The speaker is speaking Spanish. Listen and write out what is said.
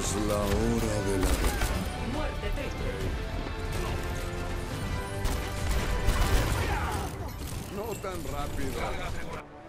Es la hora de la verdad. Muerte triple. No tan rápido.